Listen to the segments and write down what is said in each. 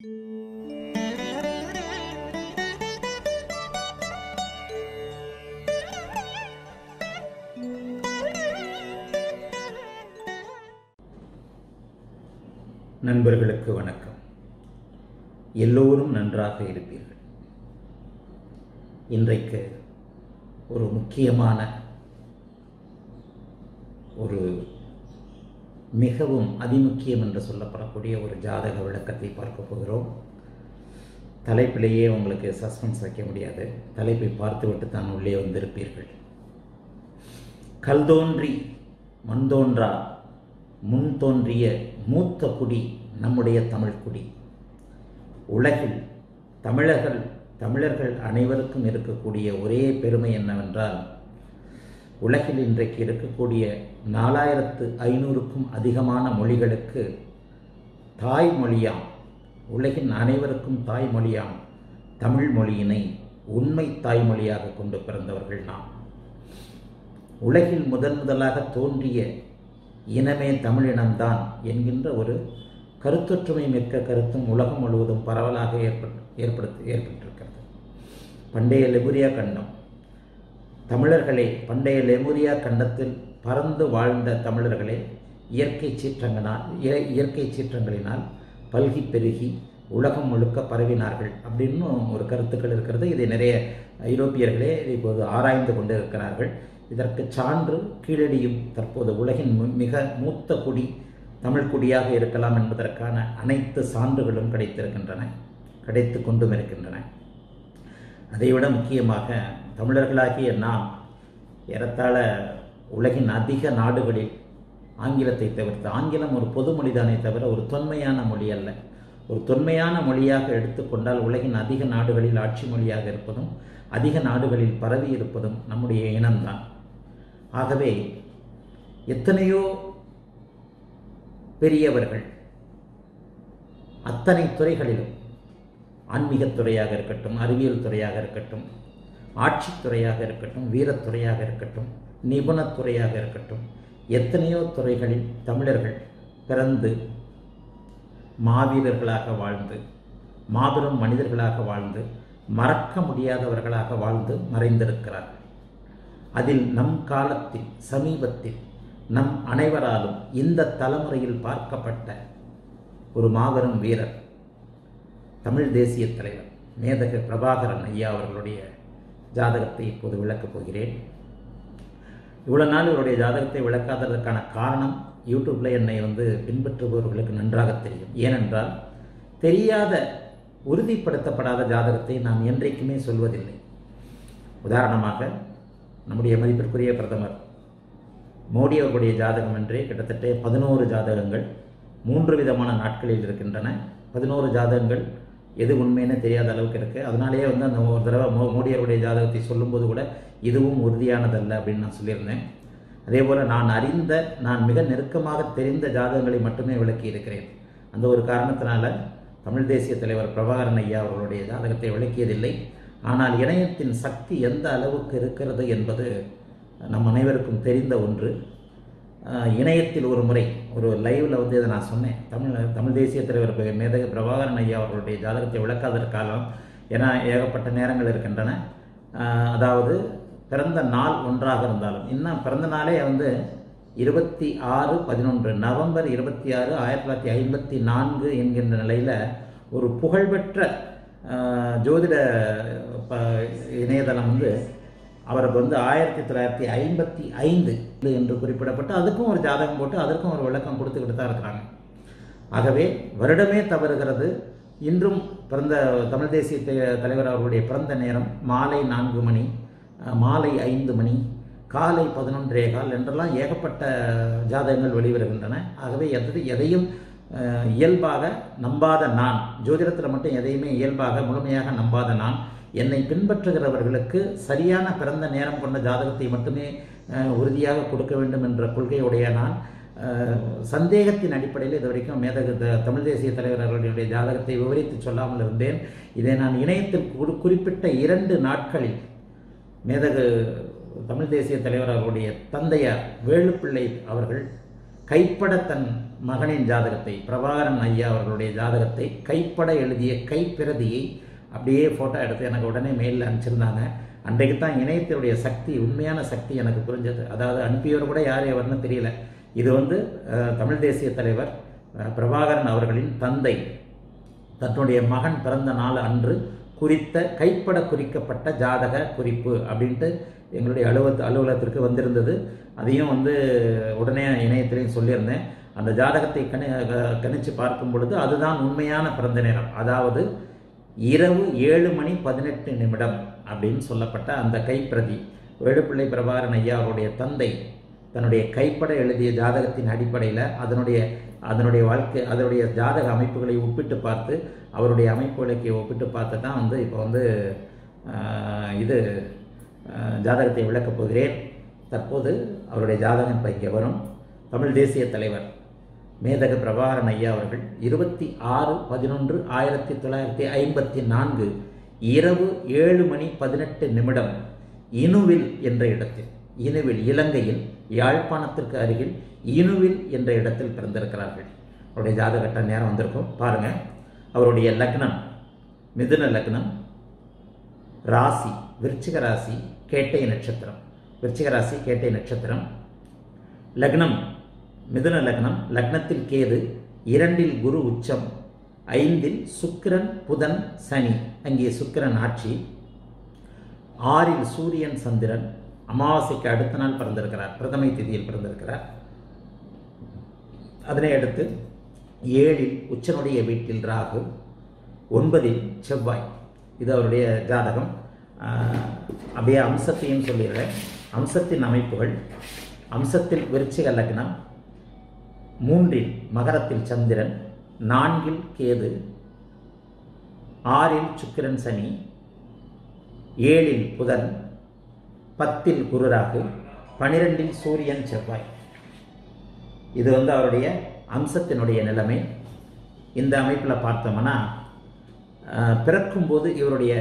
நண்பர்களுக்கு வணக்கம். எல்லோரும் நன்றாக இருப்பீர்கள். இன்றைக்கு ஒரு முக்கியமான ஒரு மிகவும் அதிமுக்கியம் என்று சொல்லப்படக்கூடிய ஒரு ஜாதக விளக்கத்தை பார்க்க போகிறோம். தலைப்பிலேயே உங்களுக்கு சஸ்பென்ஸ் வைக்க முடியாது. தலைப்பை பார்த்துவிட்டு தான் உள்ளே வந்திருப்பீர்கள். கல் தோன்றி மண் தோன்றா முன் தோன்றிய மூத்த குடி நம்முடைய தமிழ்குடி உலகில் தமிழர்கள் தமிழர்கள் அனைவருக்கும் இருக்கக்கூடிய ஒரே பெருமை என்னவென்றால் உலகில் இன்றைக்கு இருக்கக்கூடிய நாலாயிரத்து ஐநூறுக்கும் அதிகமான மொழிகளுக்கு தாய்மொழியாம். உலகின் அனைவருக்கும் தாய்மொழியாம். தமிழ் மொழியினை உண்மை தாய்மொழியாக கொண்டு பிறந்தவர்கள் நாம். உலகில் முதன் முதலாக தோன்றிய இனமே தமிழினம்தான் என்கின்ற ஒரு கருத்தொற்றுமை மிக்க கருத்தும் உலகம் முழுவதும் பரவலாக ஏற்பட் ஏற்படுத்தி ஏற்பட்டிருக்கிறது. பண்டைய லெபுரியா கண்டம் தமிழர்களே பண்டைய லெமுரியா கண்டத்தில் பறந்து வாழ்ந்த தமிழர்களே இயற்கை சீற்றங்களால் இயற்கை சீற்றங்களினால் பல்கி பெருகி உலகம் முழுக்க பரவினார்கள் அப்படின்னு ஒரு கருத்துக்கள் இருக்கிறது. இதை நிறைய ஐரோப்பியர்களே இப்போது ஆராய்ந்து கொண்டு இருக்கிறார்கள் இதற்கு சான்று கீழடியும் தற்போது உலகின் மிக மூத்த குடி தமிழ் குடியாக இருக்கலாம் என்பதற்கான அனைத்து சான்றுகளும் கிடைத்திருக்கின்றன கிடைத்து கொண்டும் இருக்கின்றன. அதைவிட முக்கியமாக தமிழர்களாகிய நாம் ஏறத்தாழ உலகின் அதிக நாடுகளில் ஆங்கிலத்தை தவிர்த்து ஆங்கிலம் ஒரு பொது மொழிதானே தவிர ஒரு தொன்மையான மொழி அல்ல. ஒரு தொன்மையான மொழியாக எடுத்துக்கொண்டால் உலகின் அதிக நாடுகளில் ஆட்சி மொழியாக இருப்பதும் அதிக நாடுகளில் பரவி இருப்பதும் நம்முடைய இனம்தான். ஆகவே எத்தனையோ பெரியவர்கள் அத்தனை துறைகளிலும் ஆன்மீகத் துறையாக இருக்கட்டும் அறிவியல் துறையாக இருக்கட்டும் ஆட்சித்துறையாக இருக்கட்டும் வீரத்துறையாக இருக்கட்டும் நிபுணத்துறையாக இருக்கட்டும் எத்தனையோ துறைகளில் தமிழர்கள் பிறந்து மாவீரர்களாக வாழ்ந்து மாபெரும் மனிதர்களாக வாழ்ந்து மறக்க முடியாதவர்களாக வாழ்ந்து மறைந்திருக்கிறார்கள். அதில் நம் காலத்தில் சமீபத்தில் நம் அனைவராலும் இந்த தலைமுறையில் பார்க்கப்பட்ட ஒரு மாபெரும் வீரர் தமிழ் தேசிய தலைவர் மேதக பிரபாகரன் ஐயா அவர்களுடைய ஜாதகத்தை இப்போது விளக்கப் போகிறேன். இவ்வளோ நாள் இவருடைய ஜாதகத்தை விளக்காததற்கான காரணம் யூடியூப்பில் என்னை வந்து பின்பற்றுபவர்களுக்கு நன்றாக தெரியும். ஏனென்றால் தெரியாத உறுதிப்படுத்தப்படாத ஜாதகத்தை நான் என்றைக்குமே சொல்வதில்லை. உதாரணமாக நம்முடைய மதிப்பிற்குரிய பிரதமர் மோடி அவர்களுடைய ஜாதகம் என்றே கிட்டத்தட்ட பதினோரு ஜாதகங்கள் மூன்று விதமான நாட்களில் இருக்கின்றன. பதினோரு ஜாதகங்கள் எது உண்மைன்னு தெரியாத அளவுக்கு இருக்குது அதனாலேயே வந்து அந்த ஒரு தடவை மோ மோடியருடைய ஜாதகத்தை சொல்லும்போது கூட இதுவும் உறுதியானதல்ல அப்படின்னு நான் சொல்லியிருந்தேன். அதே போல் நான் அறிந்த நான் மிக நெருக்கமாக தெரிந்த ஜாதகங்களை மட்டுமே விளக்கி இருக்கிறேன். அந்த ஒரு காரணத்தினால தமிழ் தேசிய தலைவர் பிரபாகரன் ஐயா அவர்களுடைய ஜாதகத்தை விளக்கியதில்லை. ஆனால் இணையத்தின் சக்தி எந்த அளவுக்கு இருக்கிறது என்பது நம் அனைவருக்கும் தெரிந்த ஒன்று. இணையத்தில் ஒரு முறை ஒரு லைவில் வந்து இதை நான் சொன்னேன். தமிழ் தமிழ் தேசிய தலைவர் மேதக பிரபாகரன் ஐயா அவர்களுடைய ஜாதகத்தை விளக்காதற்காலம் ஏன்னா ஏகப்பட்ட நேரங்கள் இருக்கின்றன. அதாவது பிறந்த நாள் ஒன்றாக இருந்தாலும் இன்னும் பிறந்த நாளே வந்து இருபத்தி ஆறு பதினொன்று நவம்பர் இருபத்தி ஆறு ஆயிரத்தி தொள்ளாயிரத்தி ஐம்பத்தி நான்கு என்கின்ற நிலையில் ஒரு புகழ்பெற்ற ஜோதிட இணையதளம் வந்து அவருக்கு வந்து ஆயிரத்தி தொள்ளாயிரத்தி ஐம்பத்தி ஐந்து என்று குறிப்பிடப்பட்டு அதுக்கும் ஒரு ஜாதகம் போட்டு அதற்கும் ஒரு விளக்கம் கொடுத்துக்கிட்டு தான் இருக்கிறாங்க. ஆகவே வருடமே தவறுகிறது. இன்றும் பிறந்த தமிழ் தேசிய தலைவர் அவர்களுடைய பிறந்த நேரம் மாலை நான்கு மணி மாலை ஐந்து மணி காலை பதினொன்றே கால் என்றெல்லாம் ஏகப்பட்ட ஜாதகங்கள் வெளிவருகின்றன. ஆகவே எது எதையும் இயல்பாக நம்பாத நான் ஜோதிடத்தில் மட்டும் எதையுமே இயல்பாக முழுமையாக நம்பாத நான் என்னை பின்பற்றுகிறவர்களுக்கு சரியான பிறந்த நேரம் கொண்ட ஜாதகத்தை மட்டுமே உறுதியாக கொடுக்க வேண்டும் என்ற கொள்கையுடைய நான் சந்தேகத்தின் அடிப்படையில் இது வரைக்கும் மேதக தமிழ் தேசிய தலைவர் அவர்களுடைய ஜாதகத்தை விவரித்து சொல்லாமல் இருந்தேன். இதை நான் இணையத்தில் குறிப்பிட்ட இரண்டு நாட்களில் மேதகு தமிழ் தேசிய தலைவர் அவருடைய தந்தையார் வேலுப்பிள்ளை அவர்கள் கைப்பட தன் மகனின் ஜாதகத்தை பிரபாகரன் ஐயா அவர்களுடைய ஜாதகத்தை கைப்பட எழுதிய கைப்பிரதியை அப்படியே ஃபோட்டோ எடுத்து எனக்கு உடனே மெயிலில் அனுப்பிச்சிருந்தாங்க. அன்றைக்கு தான் இணையத்தினுடைய சக்தி உண்மையான சக்தி எனக்கு புரிஞ்சது. அதாவது அனுப்பியவர் கூட யார் எவர்னு தெரியல. இது வந்து தமிழ் தேசிய தலைவர் பிரபாகரன் அவர்களின் தந்தை. தன்னுடைய மகன் பிறந்த நாள் அன்று குறித்த கைப்பட குறிக்கப்பட்ட ஜாதக குறிப்பு அப்படின்ட்டு எங்களுடைய அலுவலக அலுவலகத்திற்கு வந்திருந்தது. அதையும் வந்து உடனே இணையத்திலையும் சொல்லியிருந்தேன். அந்த ஜாதகத்தை கணி க- கணிச்சு பார்க்கும் பொழுது அதுதான் உண்மையான பிறந்த நேரம். அதாவது இரவு ஏழு மணி பதினெட்டு நிமிடம் அப்படின்னு சொல்லப்பட்ட அந்த கைப்பிரதி வேலுப்பிள்ளை பிரபாகரன் ஐயா அவருடைய தந்தை தன்னுடைய கைப்பட எழுதிய ஜாதகத்தின் அடிப்படையில் அதனுடைய அதனுடைய வாழ்க்கை அதனுடைய ஜாதக அமைப்புகளை ஒப்பிட்டு பார்த்து அவருடைய அமைப்புகளுக்கு ஒப்பிட்டு பார்த்து தான் வந்து இப்போ வந்து இது ஜாதகத்தை விளக்கப் போகிறேன். தற்போது அவருடைய ஜாதகம் இப்போ இங்கே வரும். தமிழ் தேசிய தலைவர் மேதக பிரபாகரன் ஐயா அவர்கள் இருபத்தி ஆறு பதினொன்று ஆயிரத்தி தொள்ளாயிரத்தி ஐம்பத்தி நான்கு இரவு ஏழு மணி பதினெட்டு நிமிடம் இனுவில் என்ற இடத்தில் இனுவில் இலங்கையில் யாழ்ப்பாணத்திற்கு அருகில் இனுவில் என்ற இடத்தில் பிறந்திருக்கிறார்கள். அவருடைய ஜாதகட்ட நேரம் வந்திருக்கும். பாருங்க அவருடைய லக்னம் மிதுன லக்னம் ராசி விருச்சிக ராசி கேட்டை நட்சத்திரம். விருச்சிக ராசி கேட்டை நட்சத்திரம். லக்னம் மிதுன லக்னம் லக்னத்தில் கேது இரண்டில் குரு உச்சம் ஐந்தில் சுக்கிரன் புதன் சனி. அங்கே சுக்கிரன் ஆட்சி. ஆறில் சூரியன் சந்திரன். அமாவாசைக்கு அடுத்த நாள் பிறந்திருக்கிறார். பிரதமை திதியில் பிறந்திருக்கிறார். அதனை அடுத்து ஏழில் உச்சனுடைய வீட்டில் ராகு ஒன்பதில் செவ்வாய். இது அவருடைய ஜாதகம். ஆஹ், அப்படியே அம்சத்தையும் சொல்லிடுறேன். அம்சத்தின் அமைப்புகள். அம்சத்தில் விருச்சிக லக்னம் மூன்றில் மகரத்தில் சந்திரன் நான்கில் கேது ஆறில் சுக்கிரன் சனி ஏழில் புதன் பத்தில் குருராகு பனிரெண்டில் சூரியன் செவ்வாய். இது வந்து அவருடைய அம்சத்தினுடைய நிலைமை. இந்த அமைப்பில் பார்த்தோம்னா பிறக்கும்போது இவருடைய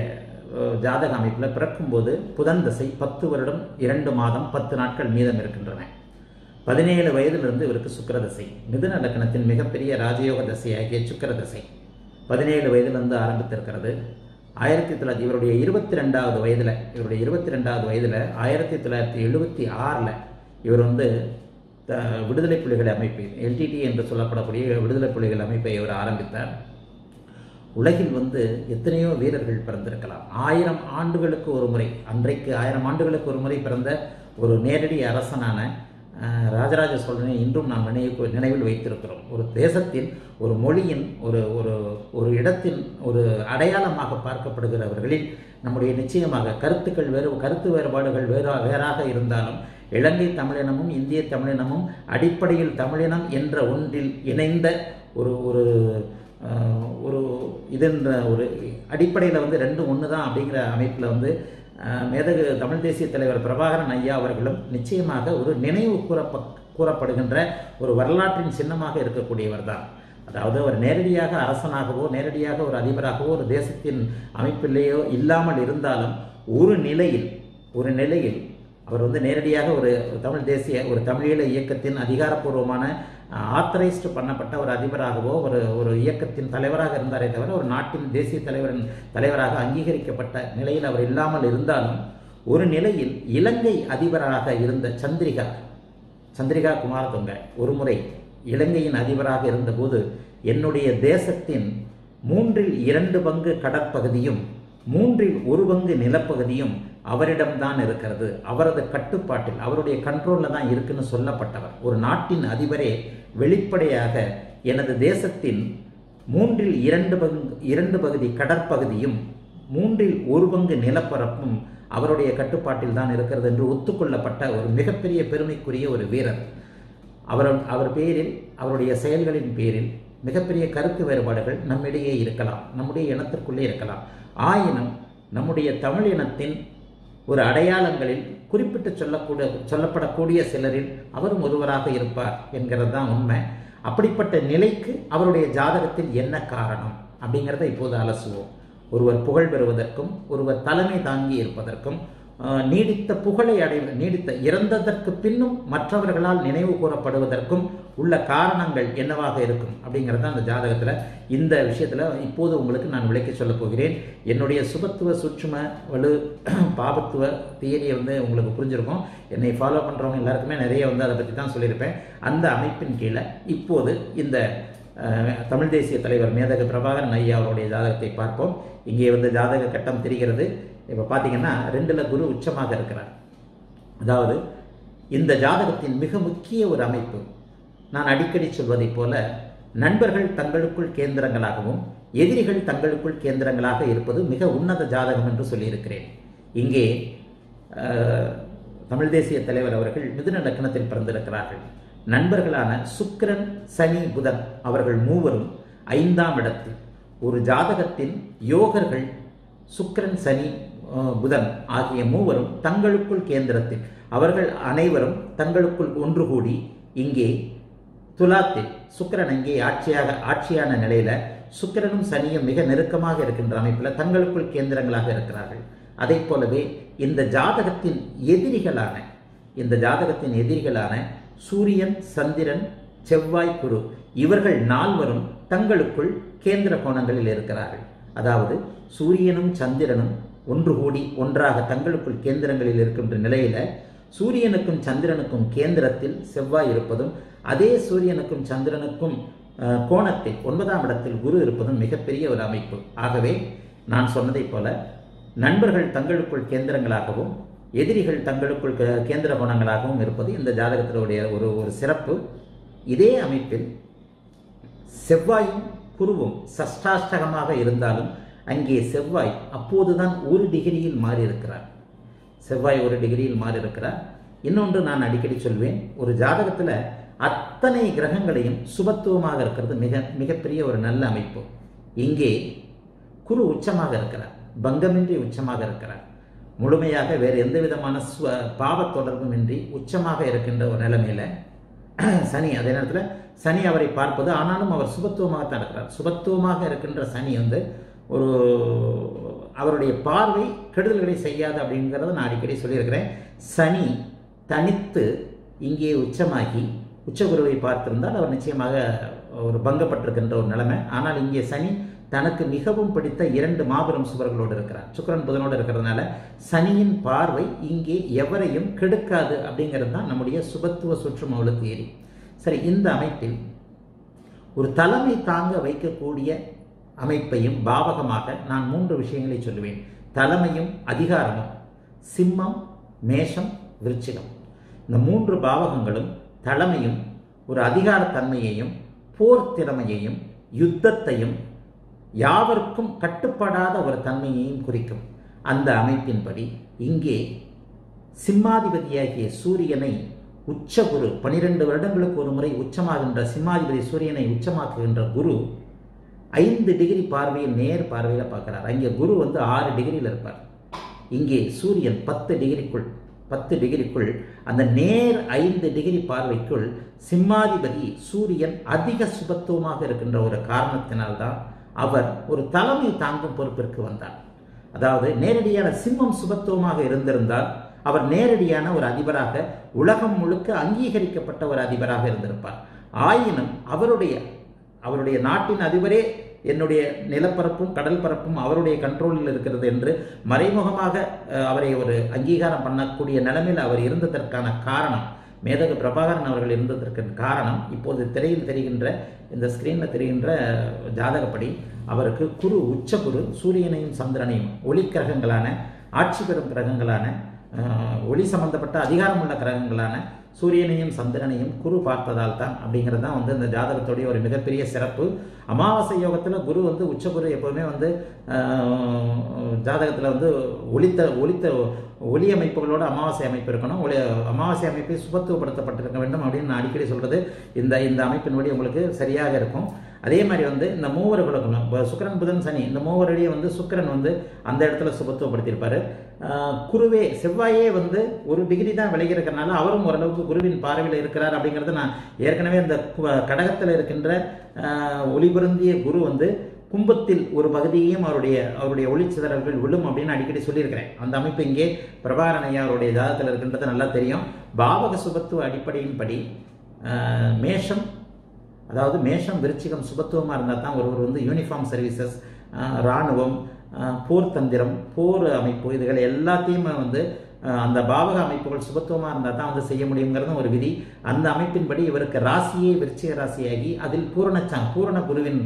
ஜாதக அமைப்பில் பிறக்கும்போது புதன் தசை பத்து வருடம் இரண்டு மாதம் பத்து நாட்கள் மீதம் இருக்கின்றன. பதினேழு வயதிலிருந்து இவருக்கு சுக்கரதசை. மிதுன லக்னத்தின் மிகப்பெரிய ராஜயோக தசையாகிய சுக்கிர தசை பதினேழு வயதிலிருந்து ஆரம்பித்திருக்கிறது. ஆயிரத்தி தொள்ளாயிரத்தி இவருடைய இருபத்தி ரெண்டாவது வயதில் இவருடைய இருபத்தி ரெண்டாவது வயதில் ஆயிரத்தி தொள்ளாயிரத்தி எழுபத்தி ஆறில் இவர் வந்து த- விடுதலை புலிகள் அமைப்பு எல்டிடி என்று சொல்லப்படக்கூடிய விடுதலை புலிகள் அமைப்பை இவர் ஆரம்பித்தார். உலகில் வந்து எத்தனையோ வீரர்கள் பிறந்திருக்கலாம். ஆயிரம் ஆண்டுகளுக்கு ஒரு முறை அன்றைக்கு ஆயிரம் ஆண்டுகளுக்கு ஒரு முறை பிறந்த ஒரு நேரடி அரசனான ராஜராஜ சோழனை இன்றும் நாம் நினைவு நினைவில் வைத்திருக்கிறோம். ஒரு தேசத்தின் ஒரு மொழியின் ஒரு ஒரு ஒரு இடத்தின் ஒரு அடையாளமாக பார்க்கப்படுகிறவர்களில் நம்முடைய நிச்சயமாக கருத்துக்கள் வேறு கருத்து வேறுபாடுகள் வேறா வேறாக இருந்தாலும் இலங்கை தமிழினமும் இந்திய தமிழினமும் அடிப்படையில் தமிழினம் என்ற ஒன்றில் இணைந்த ஒரு ஒரு ஒரு இதுன்ற ஒரு அடிப்படையில் வந்து ரெண்டும் ஒன்று தான் அப்படிங்கிற அமைப்பில் வந்து மேதகு தமிழ் தேசிய தலைவர் பிரபாகரன் ஐயா அவர்களும் நிச்சயமாக ஒரு நினைவு கூறப்ப கூறப்படுகின்ற ஒரு வரலாற்றின் சின்னமாக இருக்கக்கூடியவர் தான். அதாவது அவர் நேரடியாக அரசனாகவோ நேரடியாக ஒரு அதிபராகவோ ஒரு தேசத்தின் அமைப்பிலேயோ இல்லாமல் இருந்தாலும் ஒரு நிலையில் ஒரு நிலையில் அவர் வந்து நேரடியாக ஒரு தமிழ் தேசிய ஒரு தமிழீழ இயக்கத்தின் அதிகாரப்பூர்வமான ஆத்தரைஸ்டு பண்ணப்பட்ட ஒரு அதிபராகவோ ஒரு ஒரு இயக்கத்தின் தலைவராக இருந்தாரே தவிர ஒரு நாட்டின் தேசிய தலைவரின் தலைவராக அங்கீகரிக்கப்பட்ட நிலையில் அவர் இல்லாமல் இருந்தாலும் ஒரு நிலையில் இலங்கை அதிபராக இருந்த சந்திரிகா சந்திரிகா குமாரதுங்க ஒரு முறை இலங்கையின் அதிபராக இருந்தபோது என்னுடைய தேசத்தின் மூன்றில் இரண்டு பங்கு கடற்பகுதியும் மூன்றில் ஒரு பங்கு நிலப்பகுதியும் அவரிடம்தான் இருக்கிறது. அவரது கட்டுப்பாட்டில் அவருடைய கண்ட்ரோலில் தான் இருக்குன்னு சொல்லப்பட்டவர். ஒரு நாட்டின் அதிபரே வெளிப்படையாக எனது தேசத்தின் மூன்றில் இரண்டு பங்கு இரண்டு பகுதி கடற்பகுதியும் மூன்றில் ஒரு பங்கு நிலப்பரப்பும் அவருடைய கட்டுப்பாட்டில் தான் இருக்கிறது என்று ஒத்துக்கொள்ளப்பட்ட ஒரு மிகப்பெரிய பெருமைக்குரிய ஒரு வீரர். அவர் அவர் பேரில் அவருடைய செயல்களின் பேரில் மிகப்பெரிய கருத்து வேறுபாடுகள் நம்மிடையே இருக்கலாம் நம்முடைய இனத்திற்குள்ளே இருக்கலாம். ஆயினும் நம்முடைய தமிழ் இனத்தின் ஒரு அடையாளங்களில் குறிப்பிட்டு சொல்லக்கூட சொல்லப்படக்கூடிய சிலரில் அவரும் ஒருவராக இருப்பார் என்கிறது தான் உண்மை. அப்படிப்பட்ட நிலைக்கு அவருடைய ஜாதகத்தில் என்ன காரணம் அப்படிங்கிறத இப்போது அலசுவோம். ஒருவர் புகழ் பெறுவதற்கும் ஒருவர் தலைமை தாங்கி இருப்பதற்கும் நீடித்த புகழை அடை நீடித்த இறந்ததற்கு பின்னும் மற்றவர்களால் நினைவு கூறப்படுவதற்கும் உள்ள காரணங்கள் என்னவாக இருக்கும் அப்படிங்கிறது அந்த ஜாதகத்தில் இந்த விஷயத்தில் இப்போது உங்களுக்கு நான் விளக்கி சொல்ல போகிறேன். என்னுடைய சுபத்துவ சுற்றும வலு பாபத்துவ தியரியை வந்து உங்களுக்கு புரிஞ்சிருக்கும். என்னை ஃபாலோ பண்ணுறவங்க எல்லாருக்குமே நிறைய வந்து அதை பற்றி தான் சொல்லியிருப்பேன். அந்த அமைப்பின் கீழே இப்போது இந்த தமிழ் தேசிய தலைவர் மேதக பிரபாகரன் ஐயா அவருடைய ஜாதகத்தை பார்ப்போம். இங்கே வந்து ஜாதக கட்டம் தெரிகிறது. இப்போ பார்த்தீங்கன்னா ரெண்டில் குரு உச்சமாக இருக்கிறார். அதாவது இந்த ஜாதகத்தின் மிக முக்கிய ஒரு அமைப்பு நான் அடிக்கடி சொல்வதைப் போல நண்பர்கள் தங்களுக்குள் கேந்திரங்களாகவும் எதிரிகள் தங்களுக்குள் கேந்திரங்களாக இருப்பது மிக உன்னத ஜாதகம் என்று சொல்லியிருக்கிறேன். இங்கே தமிழ் தேசிய தலைவர் அவர்கள் மிதுன லக்னத்தில் பிறந்திருக்கிறார்கள். நண்பர்களான சுக்கிரன் சனி புதன் அவர்கள் மூவரும் ஐந்தாம் இடத்தில். ஒரு ஜாதகத்தின் யோகர்கள் சுக்கிரன் சனி புதன் ஆகிய மூவரும் தங்களுக்குள் கேந்திரத்தில். அவர்கள் அனைவரும் தங்களுக்குள் ஒன்று கூடி இங்கே துலாத்தில் சுக்கரன் அங்கே ஆட்சியாக ஆட்சியான நிலையில சுக்கிரனும் சனியும் மிக நெருக்கமாக இருக்கின்ற அமைப்பில் தங்களுக்குள் கேந்திரங்களாக இருக்கிறார்கள். அதை போலவே இந்த ஜாதகத்தின் எதிரிகளான இந்த ஜாதகத்தின் எதிரிகளான சூரியன் சந்திரன் செவ்வாய் குரு இவர்கள் நால்வரும் தங்களுக்குள் கேந்திர கோணங்களில் இருக்கிறார்கள். அதாவது சூரியனும் சந்திரனும் ஒன்று கூடி ஒன்றாக தங்களுக்குள் கேந்திரங்களில் இருக்கின்ற நிலையில சூரியனுக்கும் சந்திரனுக்கும் கேந்திரத்தில் செவ்வாய் இருப்பதும் அதே சூரியனுக்கும் சந்திரனுக்கும் கோணத்தில் ஒன்பதாம் இடத்தில் குரு இருப்பதும் மிகப்பெரிய ஒரு அமைப்பு. ஆகவே நான் சொன்னதைப் போல நண்பர்கள் தங்களுக்குள் கேந்திரங்களாகவும் எதிரிகள் தங்களுக்குள் கேந்திர கோணங்களாகவும் இருப்பது இந்த ஜாதகத்தினுடைய ஒரு ஒரு சிறப்பு. இதே அமைப்பில் செவ்வாயும் குருவும் சஷ்டாஷ்டகமாக இருந்தாலும் அங்கே செவ்வாய் அப்போதுதான் ஒரு டிகிரியில் மாறியிருக்கிறார். செவ்வாய் ஒரு டிகிரியில் மாறியிருக்கிறார். இன்னொன்று நான் அடிக்கடி சொல்வேன் ஒரு ஜாதகத்தில் அத்தனை கிரகங்களையும் சுபத்துவமாக இருக்கிறது. மிக மிகப்பெரிய ஒரு நல்ல அமைப்பு. இங்கே குரு உச்சமாக இருக்கிறார். பங்கமின்றி உச்சமாக இருக்கிறார். முழுமையாக வேறு எந்த விதமான ஸ்வ பாவ தொடர்புமின்றி உச்சமாக இருக்கின்ற ஒரு நிலைமையில சனி அதே நேரத்தில் சனி அவரை பார்ப்பது ஆனாலும் அவர் சுபத்துவமாகத்தான் இருக்கிறார். சுபத்துவமாக இருக்கின்ற சனி வந்து ஒரு அவருடைய பார்வை கெடுதல்களை செய்யாது அப்படிங்கிறத நான் அடிக்கடி சொல்லியிருக்கிறேன். சனி தனித்து இங்கே உச்சமாகி உச்சகுருவை பார்த்திருந்தால் அவர் நிச்சயமாக ஒரு பங்கப்பட்டிருக்கின்ற ஒரு நிலைமை. ஆனால் இங்கே சனி தனக்கு மிகவும் பிடித்த இரண்டு மாபெரும் சுவர்களோடு இருக்கிறார். சுக்கரன் புதனோடு இருக்கிறதுனால சனியின் பார்வை இங்கே எவரையும் கெடுக்காது அப்படிங்கிறது தான் நம்முடைய சுபத்துவ சுற்றுமௌல தேரி சரி இந்த அமைப்பில் ஒரு தலைமை தாங்க வைக்கக்கூடிய அமைப்பையும் பாவகமாக நான் மூன்று விஷயங்களை சொல்லுவேன். தலைமையும் அதிகாரமும் சிம்மம் மேஷம் விருச்சிகம். இந்த மூன்று பாவகங்களும் தலைமையும் ஒரு அதிகாரத்தன்மையையும் போர் திறமையையும் யுத்தத்தையும் யாவருக்கும் கட்டுப்படாத ஒரு தன்மையையும் குறிக்கும். அந்த அமைப்பின்படி இங்கே சிம்மாதிபதியாகிய சூரியனை உச்சகுரு பனிரெண்டு வருடங்களுக்கு ஒரு முறை உச்சமாகின்ற சிம்மாதிபதி சூரியனை உச்சமாக்குகின்ற குரு ஐந்து டிகிரி பார்வையில் நேர் பார்வையில் பார்க்கிறார். அங்கே குரு வந்து ஆறு டிகிரியில் இருப்பார். இங்கே சூரியன் பத்து டிகிரிக்குள் பத்து டிகிரிக்குள் அந்த நேர் ஐந்து டிகிரி பார்வைக்குள் சிம்மாதிபதி சூரியன் அதிக சுபத்துவமாக இருக்கின்ற ஒரு காரணத்தினால்தான் அவர் ஒரு தலைமை தாங்கும் பொறுப்பிற்கு வந்தார். அதாவது நேரடியான சிம்மம் சுபத்துவமாக இருந்திருந்தால் அவர் நேரடியான ஒரு அதிபராக உலகம் முழுக்க அங்கீகரிக்கப்பட்ட ஒரு அதிபராக இருந்திருப்பார். ஆயினும் அவருடைய அவருடைய நாட்டின் அதிபரே என்னுடைய நிலப்பரப்பும் கடல் பரப்பும் அவருடைய கண்ட்ரோலில் இருக்கிறது என்று மறைமுகமாக அவரை ஒரு அங்கீகாரம் பண்ணக்கூடிய நிலைமையில் அவர் இருந்ததற்கான காரணம் மேதகு பிரபாகரன் அவர்கள் இருந்ததற்கு காரணம் இப்போது திரையில் தெரிகின்ற இந்த ஸ்கிரீனில் தெரிகின்ற ஜாதகப்படி அவருக்கு குரு உச்ச குரு சூரியனையும் சந்திரனையும் ஒளி கிரகங்களான ஆட்சி பெறும் கிரகங்களான ஒளி சம்பந்தப்பட்ட அதிகாரமுள்ள கிரகங்களான சூரியனையும் சந்திரனையும் குரு பார்த்ததால் தான் அப்படிங்கிறது தான் வந்து இந்த ஜாதகத்துடைய ஒரு மிகப்பெரிய சிறப்பு. அமாவாசை யோகத்தில் குரு வந்து உச்சகுரு எப்போவுமே வந்து ஜாதகத்தில் வந்து ஒளித்த ஒளித்த ஒளி அமைப்புகளோட அமாவாசை அமைப்பு இருக்கணும். ஒளி அமாவாசை அமைப்பை சுபத்துவப்படுத்தப்பட்டிருக்க வேண்டும் அப்படின்னு நான் அடிக்கடி சொல்கிறது இந்த இந்த அமைப்பினுடைய உங்களுக்கு சரியாக இருக்கும். அதே மாதிரி வந்து இந்த மூவர் குலகுணம் இப்போ சுக்கரன் புதன் சனி. இந்த மூவருடைய வந்து சுக்கிரன் வந்து அந்த இடத்துல சுபத்துவப்படுத்தியிருப்பார். குருவே செவ்வாயே வந்து ஒரு டிகிரி தான் விலகி இருக்கிறனால அவரும் ஓரளவுக்கு குருவின் பார்வையில் இருக்கிறார் அப்படிங்கிறத நான் ஏற்கனவே அந்த கடகத்தில் இருக்கின்ற ஒளிபுருந்திய குரு வந்து கும்பத்தில் ஒரு பகுதியையும் அவருடைய அவருடைய ஒளிச்சிதறல்கள் விழும் அப்படின்னு அடிக்கடி சொல்லியிருக்கிறேன். அந்த அமைப்பு இங்கே பிரபாகரன் ஐயா அவருடைய இருக்கின்றது நல்லா தெரியும். பாவக சுபத்துவ அடிப்படையின்படி மேஷம் அதாவது மேஷம் விருச்சிகம் சுபத்துவமாக இருந்தால் தான் ஒருவர் வந்து யூனிஃபார்ம் சர்வீசஸ் இராணுவம் அஹ், போர் தந்திரம் போர் அமைப்பு இதுகள் எல்லாத்தையுமே வந்து அந்த பாவக அமைப்புகள் சுபத்துவமாக இருந்தால் தான் வந்து செய்ய முடியுங்கிறதும் ஒரு விதி. அந்த அமைப்பின்படி இவருக்கு ராசியே விருச்சிக ராசியாகி அதில் பூரணச்சாங் பூரண குருவின்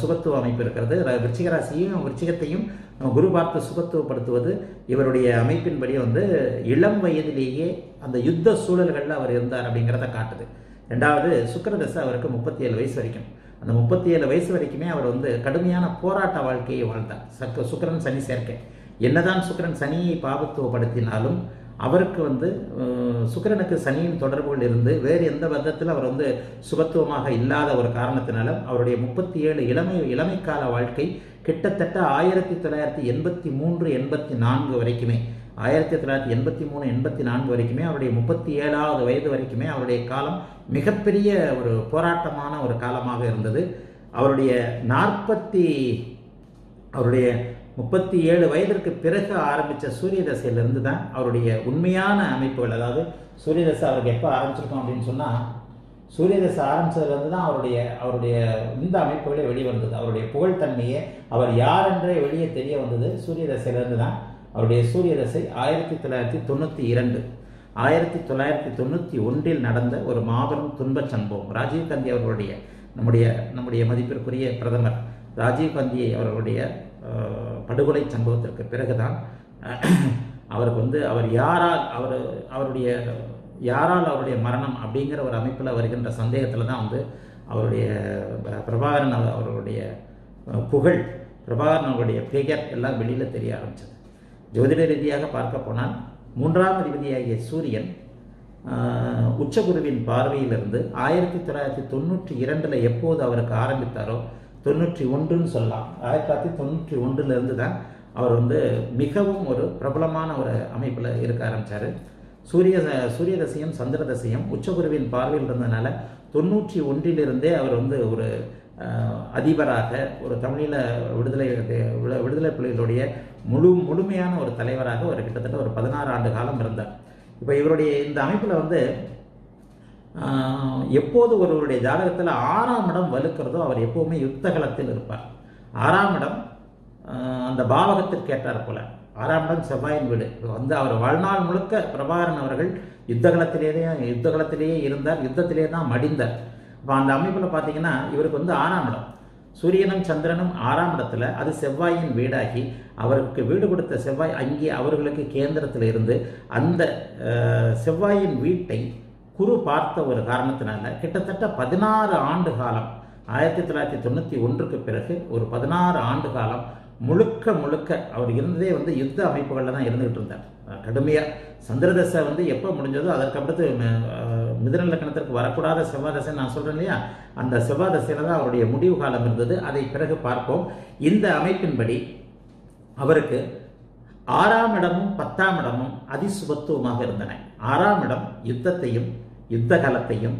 சுபத்துவ அமைப்பு இருக்கிறது. விருச்சிக ராசியையும் விருச்சிகத்தையும் குரு பார்த்து சுபத்துவப்படுத்துவது இவருடைய அமைப்பின்படி வந்து இளம் வயதிலேயே அந்த யுத்த சூழல்களில் அவர் இருந்தார் அப்படிங்கிறத காட்டுது. ரெண்டாவது சுக்கரதசை அவருக்கு முப்பத்தி ஏழு வயசு வரைக்கும். அந்த முப்பத்தி ஏழு வயசு வரைக்குமே அவர் வந்து கடுமையான போராட்ட வாழ்க்கையை வாழ்ந்தார். சக்க சுக்கிரன் சனி சேர்க்கை. என்னதான் சுக்கிரன் சனியை பாபத்துவப்படுத்தினாலும் அவருக்கு வந்து சுக்கரனுக்கு சுக்கிரனுக்கு சனியின் தொடர்புகள் இருந்து வேறு எந்த பதத்தில் அவர் வந்து சுபத்துவமாக இல்லாத ஒரு காரணத்தினால அவருடைய முப்பத்தி ஏழு இளமை இளமைக்கால வாழ்க்கை கிட்டத்தட்ட ஆயிரத்தி தொள்ளாயிரத்தி எண்பத்தி மூன்று எண்பத்தி நான்கு வரைக்குமே ஆயிரத்தி தொள்ளாயிரத்தி எண்பத்தி மூணு எண்பத்தி நான்கு வரைக்குமே அவருடைய முப்பத்தி ஏழாவது வயது வரைக்குமே அவருடைய காலம் மிகப்பெரிய ஒரு போராட்டமான ஒரு காலமாக இருந்தது. அவருடைய நாற்பத்தி அவருடைய முப்பத்தி ஏழு வயதிற்கு பிறகு ஆரம்பித்த சூரிய தசையிலிருந்து தான் அவருடைய உண்மையான அமைப்புகள் அதாவது சூரிய தசை அவருக்கு எப்போ ஆரம்பிச்சிருக்கோம் அப்படின்னு சொன்னால் சூரிய தசை ஆரம்பிச்சதுலேருந்து தான் அவருடைய அவருடைய இந்த அமைப்புகளே வெளிவந்தது. அவருடைய புகழ்தன்மையை அவர் யார் என்றே வெளியே தெரிய வந்தது சூரிய தசையிலேருந்து தான். அவருடைய சூரிய தசை ஆயிரத்தி தொள்ளாயிரத்தி தொண்ணூற்றி இரண்டு. ஆயிரத்தி தொள்ளாயிரத்தி தொண்ணூற்றி ஒன்றில் நடந்த ஒரு மாபெரும் துன்பச் சம்பவம். ராஜீவ்காந்தி அவர்களுடைய நம்முடைய நம்முடைய மதிப்பிற்குரிய பிரதமர் ராஜீவ்காந்தி அவர்களுடைய படுகொலை சம்பவத்திற்கு பிறகுதான் அவருக்கு வந்து அவர் யாரால் அவர் அவருடைய யாரால் அவருடைய மரணம் அப்படிங்கிற ஒரு அமைப்பில் வருகின்ற சந்தேகத்தில் தான் வந்து அவருடைய ப- பிரபாகரன் அவர்- அவர்களுடைய புகழ் பிரபாகரன் அவருடைய பெயர் எல்லாம் வெளியில் தெரிய ஆரம்பிச்சது. ஜோதிட ரீதியாக பார்க்க போனால் மூன்றாம் அதிபதியாகிய சூரியன் உச்சகுருவின் பார்வையிலிருந்து ஆயிரத்தி தொள்ளாயிரத்தி தொண்ணூற்றி இரண்டில் எப்போது அவருக்கு ஆரம்பித்தாரோ தொண்ணூற்றி ஒன்றுன்னு சொல்லலாம். ஆயிரத்தி தொள்ளாயிரத்தி தொண்ணூற்றி ஒன்றுலேருந்து தான் அவர் வந்து மிகவும் ஒரு பிரபலமான ஒரு அமைப்பில் இருக்க ஆரம்பித்தார் சூரிய சூரிய தசையும் சந்திர தசையும் உச்சகுருவின் பார்வையில் இருந்ததுனால தொண்ணூற்றி ஒன்றிலிருந்தே அவர் வந்து ஒரு அதிபராக ஒரு தமிழீழ விடுதலை விடுதலை புலிகளுடைய முழு முழுமையான ஒரு தலைவராக ஒரு கிட்டத்தட்ட ஒரு பதினாறு ஆண்டு காலம் இருந்தார். இப்போ இவருடைய இந்த அமைப்பில் வந்து எப்போது ஒருவருடைய ஜாதகத்தில் ஆறாம் இடம் வலுக்கிறதோ அவர் எப்போவுமே யுத்தகலத்தில் இருப்பார். ஆறாம் இடம் அந்த பாவகத்திற்கு ஏற்றார் போல. ஆறாம் இடம் செவ்வாயின் வீடு. வந்து அவர் வாழ்நாள் முழுக்க பிரபாகரன் அவர்கள் யுத்தகலத்திலேயே யுத்தகலத்திலேயே இருந்தார். யுத்தத்திலே தான் மடிந்தார். இப்போ அந்த அமைப்பில் பார்த்தீங்கன்னா இவருக்கு வந்து ஆறாம் இடம். சூரியனும் சந்திரனும் ஆறாம் இடத்துல அது செவ்வாயின் வீடாகி அவருக்கு வீடு கொடுத்த செவ்வாய் அங்கே அவர்களுக்கு கேந்திரத்தில் இருந்து அந்த செவ்வாயின் வீட்டை குரு பார்த்த ஒரு காரணத்தினால கிட்டத்தட்ட பதினாறு ஆண்டு காலம் ஆயிரத்தி தொள்ளாயிரத்தி தொண்ணூற்றி ஒன்றுக்கு பிறகு ஒரு பதினாறு ஆண்டு காலம் முழுக்க முழுக்க அவர் இருந்ததே வந்து யுத்த அமைப்புகளில் தான் இருந்துகிட்டு இருந்தார். கடுமையாக சந்திரதசை வந்து எப்போ முடிஞ்சதோ அதற்கடுத்து மிதுன லக்கணத்திற்கு வரக்கூடாத செவ்வாதசை நான் சொல்கிறேன் இல்லையா? அந்த செவ்வாதசையில் தான் அவருடைய முடிவு காலம் இருந்தது. அதை பிறகு பார்ப்போம். இந்த அமைப்பின்படி அவருக்கு ஆறாம் இடமும் பத்தாம் இடமும் அதிசுபத்துவமாக இருந்தன. ஆறாம் இடம் யுத்தத்தையும் யுத்த காலத்தையும்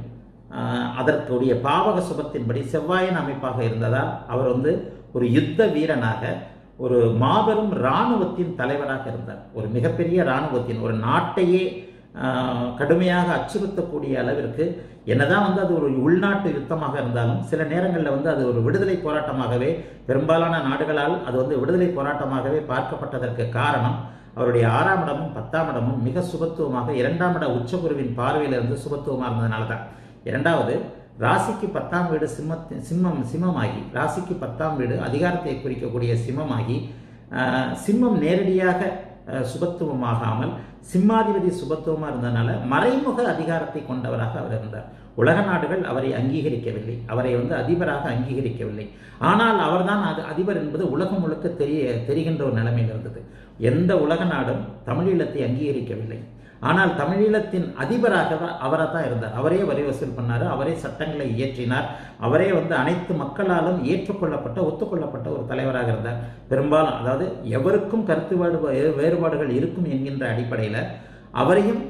அதற்குடைய பாவக சுபத்தின்படி செவ்வாயின் அமைப்பாக இருந்ததால் அவர் வந்து ஒரு யுத்த வீரனாக ஒரு மாபெரும் இராணுவத்தின் தலைவராக இருந்தார். ஒரு மிகப்பெரிய இராணுவத்தின் ஒரு நாட்டையே கடுமையாக அச்சுறுத்தக்கூடிய அளவிற்கு என்னதான் வந்து அது ஒரு உள்நாட்டு யுத்தமாக இருந்தாலும் சில நேரங்களில் வந்து அது ஒரு விடுதலை போராட்டமாகவே பெரும்பாலான நாடுகளால் அது வந்து விடுதலை போராட்டமாகவே பார்க்கப்பட்டதற்கு காரணம் அவருடைய ஆறாம் இடமும் பத்தாம் இடமும் மிக சுபத்துவமாக இரண்டாம் இட உச்சகுருவின் பார்வையிலிருந்து சுபத்துவமாக இருந்ததுனால தான் இரண்டாவது ராசிக்கு பத்தாம் வீடு சிம்ம சிம்மம் சிம்மமாகி ராசிக்கு பத்தாம் வீடு அதிகாரத்தை குறிக்கக்கூடிய சிம்மமாகி சிம்மம் நேரடியாக சுபத்துவமாகாமல் சிம்மாதிபதி சுபத்துவமாக இருந்ததுனால மறைமுக அதிகாரத்தை கொண்டவராக அவர் இருந்தார். உலக நாடுகள் அவரை அங்கீகரிக்கவில்லை. அவரை வந்து அதிபராக அங்கீகரிக்கவில்லை. ஆனால் அவர்தான் அது அதிபர் என்பது உலகம் முழுக்க தெரிய தெரிகின்ற ஒரு நிலைமையில் இருந்தது. எந்த உலக நாடும் தமிழீழத்தை அங்கீகரிக்கவில்லை. ஆனால் தமிழீழத்தின் அதிபராக அவராக தான் இருந்தார். அவரே வரி வசூல் பண்ணார் அவரே சட்டங்களை இயற்றினார் அவரே வந்து அனைத்து மக்களாலும் ஏற்றுக்கொள்ளப்பட்ட ஒத்துக்கொள்ளப்பட்ட ஒரு தலைவராக இருந்தார். பெரும்பாலும் அதாவது எவருக்கும் கருத்து வேறுபாடுகள் இருக்கும் என்கின்ற அடிப்படையில் அவரையும்